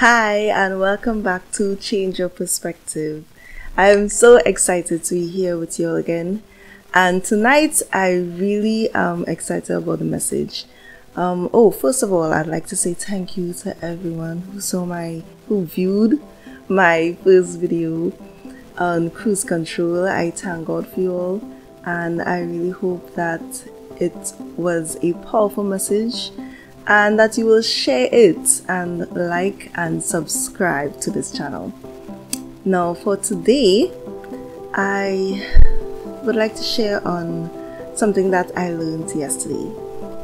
Hi, and welcome back to Change Your Perspective. I am so excited to be here with you all again. And tonight, I really am excited about the message. Um, oh, first of all, I'd like to say thank you to everyone who saw my, who viewed my first video on cruise control. I thank God for you all, and I really hope that it was a powerful message and that you will share it and like and subscribe to this channel. Now, for today, I would like to share on something that I learned yesterday.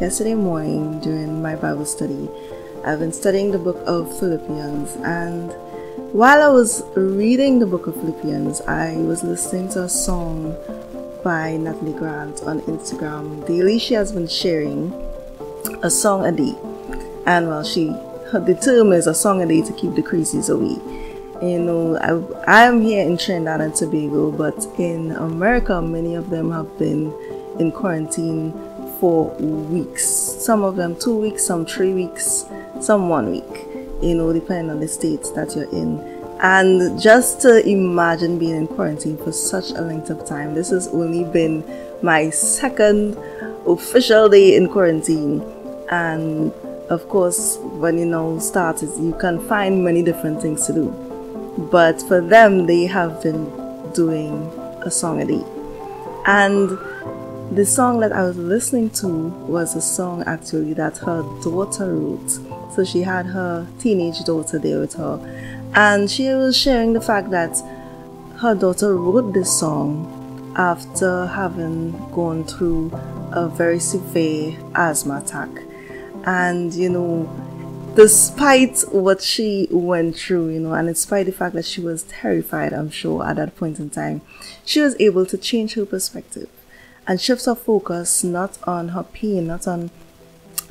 Yesterday morning during my Bible study, I've been studying the book of Philippians, and while I was reading the book of Philippians, I was listening to a song by Natalie Grant on Instagram. Daily, she has been sharing a song a day, and well, she the term is a song a day to keep the creases away. You know, I, am here in Trinidad and Tobago, but in America, many of them have been in quarantine for weeks. Some of them two weeks, some three weeks, some one week you know, depending on the states that you're in. And just to imagine being in quarantine for such a length of time, this has only been my second official day in quarantine. And of course, when you know start, you can find many different things to do. But for them, they have been doing a song a day. And the song that I was listening to was a song actually that her daughter wrote so she had her teenage daughter there with her. And she was sharing the fact that her daughter wrote this song after having gone through a very severe asthma attack. And, you know, despite what she went through, you know, and despite the fact that she was terrified, I'm sure, at that point in time, she was able to change her perspective and shift her focus not on her pain, not on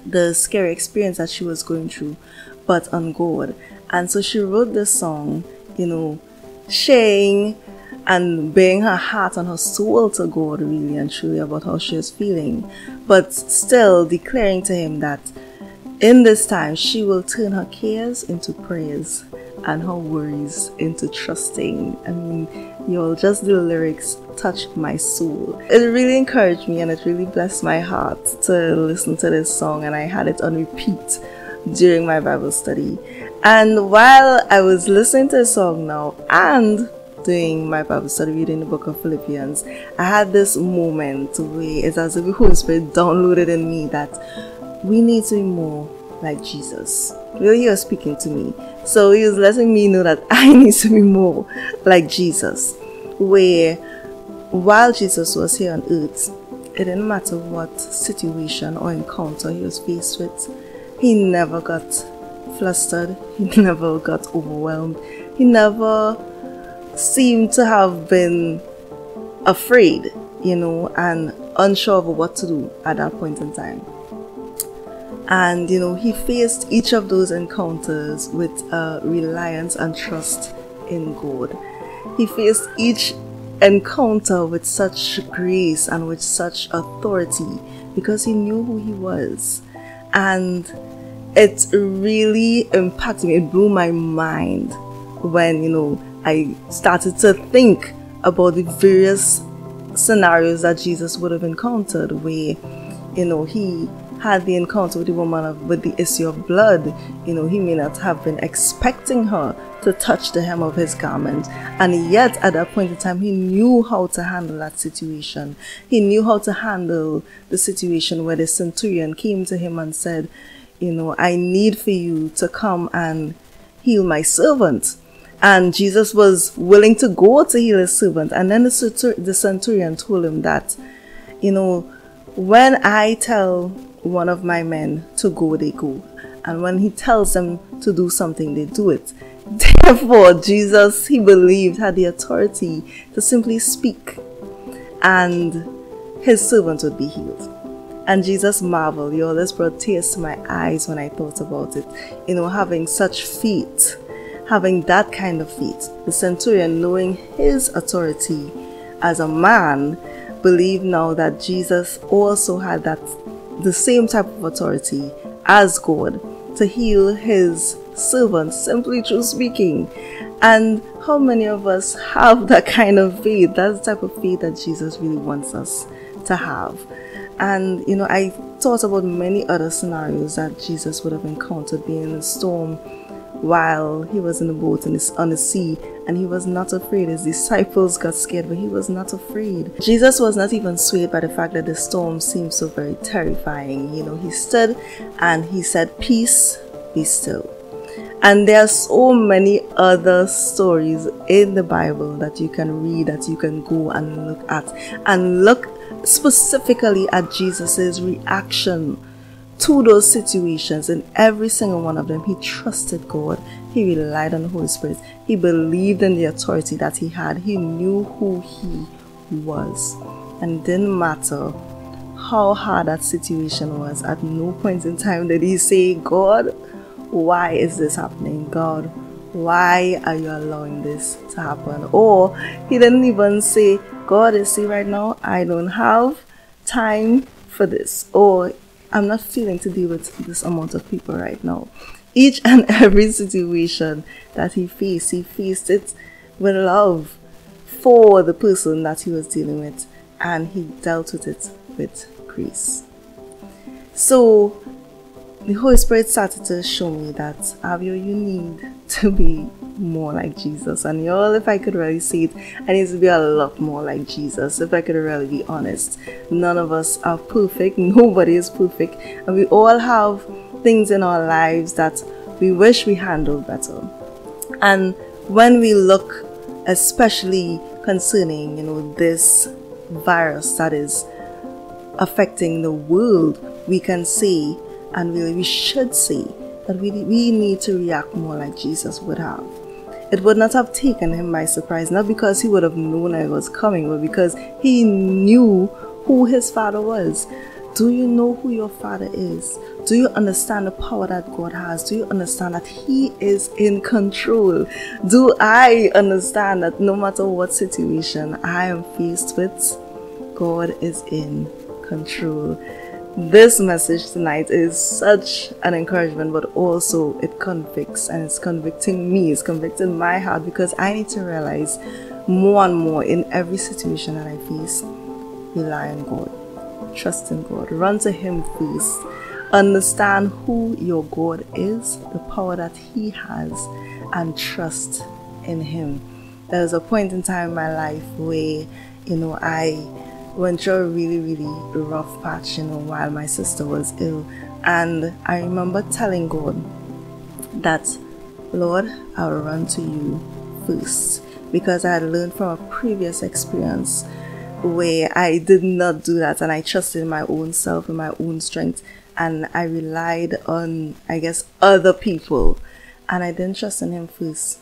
the scary experience that she was going through, but on God. And so she wrote this song, you know, sharing and bearing her heart and her soul to God really and truly about how she was feeling, but still declaring to him that in this time she will turn her cares into prayers and her worries into trusting. I mean, y'all, just the lyrics touched my soul. It really encouraged me and it really blessed my heart to listen to this song, and I had it on repeat during my Bible study. And while I was listening to the song now and doing my Bible study reading the book of Philippians, I had this moment where it's as if the Holy Spirit downloaded in me that we need to be more like Jesus. Really, he was speaking to me. So he was letting me know that I need to be more like Jesus. Where while Jesus was here on earth, it didn't matter what situation or encounter he was faced with, he never got flustered, he never got overwhelmed, he never seemed to have been afraid, you know, and unsure of what to do at that point in time. And you know, he faced each of those encounters with a reliance and trust in God. He faced each encounter with such grace and with such authority because he knew who he was. And it really impacted me, it blew my mind when, you know, I started to think about the various scenarios that Jesus would have encountered where, you know, he had the encounter with the woman of, with the issue of blood, you know, he may not have been expecting her to touch the hem of his garment. And yet, at that point in time, he knew how to handle that situation. He knew how to handle the situation where the centurion came to him and said, You know, I need for you to come and heal my servant. And Jesus was willing to go to heal his servant. And then the, the centurion told him that, you know, when I tell one of my men to go, they go. And when he tells them to do something, they do it. Therefore, Jesus, he believed, had the authority to simply speak, and his servant would be healed. And Jesus marveled, yo, this brought tears to my eyes when I thought about it. You know, having such faith, having that kind of faith. The centurion, knowing his authority as a man, believed now that Jesus also had that the same type of authority as God to heal his servants simply through speaking. And how many of us have that kind of faith? That's the type of faith that Jesus really wants us to have. And you know, I thought about many other scenarios that Jesus would have encountered being in a storm while he was in the boat the, on the sea and he was not afraid. His disciples got scared, but he was not afraid. Jesus was not even swayed by the fact that the storm seemed so very terrifying. You know, he stood and he said, Peace, be still. And there are so many other stories in the Bible that you can read, that you can go and look at, and look specifically at Jesus's reaction to those situations. In every single one of them, he trusted God, he relied on the Holy Spirit, he believed in the authority that he had, he knew who he was. And didn't matter how hard that situation was, at no point in time did he say, God, why is this happening? God, why are you allowing this to happen? Or he didn't even say, God, you see, right now, I don't have time for this. Or I'm not feeling to deal with this amount of people right now. Each and every situation that he faced, he faced it with love for the person that he was dealing with, and he dealt with it with grace. So the Holy Spirit started to show me that Avio, you need to be more like Jesus. And y'all, if I could really see it, I need to be a lot more like Jesus. If I could really be honest, none of us are perfect. Nobody is perfect, and we all have things in our lives that we wish we handled better. And when we look, especially concerning, you know, this virus that is affecting the world, we can see and really we should see that we, we need to react more like Jesus would have. It would not have taken him by surprise, not because he would have known I was coming, but because he knew who his father was. Do you know who your father is? Do you understand the power that God has? Do you understand that He is in control? Do I understand that no matter what situation I am faced with, God is in control? This message tonight is such an encouragement, but also it convicts and it's convicting me, it's convicting my heart because I need to realize more and more in every situation that I face rely on God, trust in God, run to Him first, understand who your God is, the power that He has, and trust in Him. There was a point in time in my life where, you know, I went through a really, really rough patch, you know, while my sister was ill. And I remember telling God that, Lord, I'll run to you first. Because I had learned from a previous experience where I did not do that and I trusted in my own self and my own strength and I relied on, I guess, other people and I didn't trust in Him first.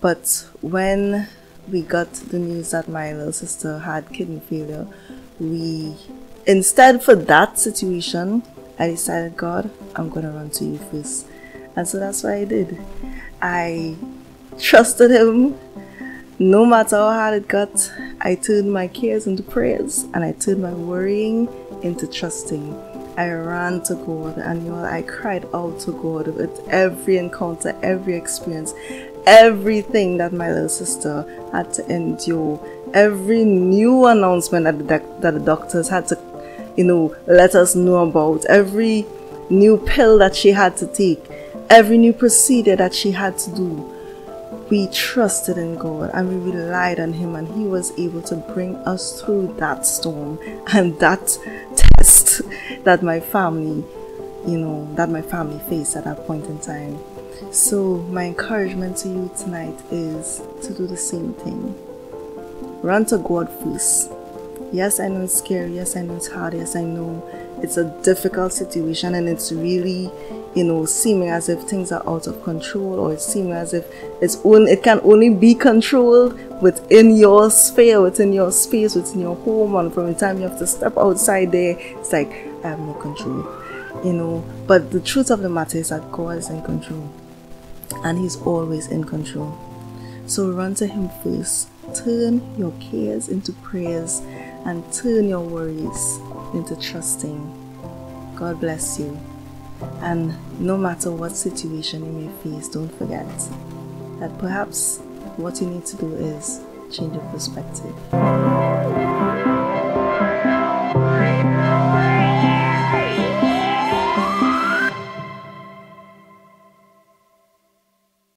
But when we got the news that my little sister had kidney failure, we instead for that situation, I decided, God, I'm gonna run to you first. And so that's what I did. I trusted him no matter how hard it got. I turned my cares into prayers and I turned my worrying into trusting. I ran to God and you know I cried out to God with every encounter, every experience everything that my little sister had to endure, every new announcement that the, that the doctors had to, you know, let us know about, every new pill that she had to take, every new procedure that she had to do. We trusted in God and we relied on Him, and He was able to bring us through that storm and that test that my family, you know, that my family faced at that point in time. So, my encouragement to you tonight is to do the same thing. Run to God first. Yes, I know it's scary. Yes, I know it's hard. Yes, I know it's a difficult situation and it's really, you know, seeming as if things are out of control or it's seeming as if it's on, it can only be controlled within your sphere, within your space, within your home. And from the time you have to step outside there, it's like, I have no control, you know. But the truth of the matter is that God is in control and He's always in control. So run to Him first. Turn your cares into prayers and turn your worries into trusting. God bless you. And no matter what situation you may face, don't forget that perhaps what you need to do is change your perspective.